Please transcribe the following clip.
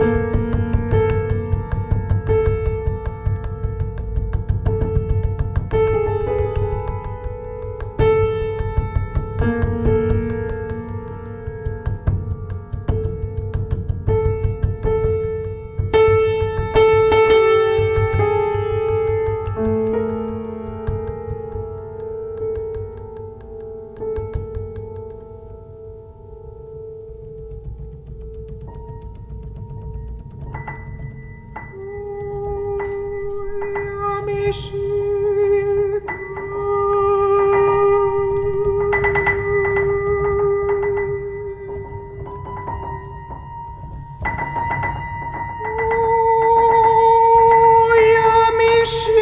Bye. 迷失。迷失。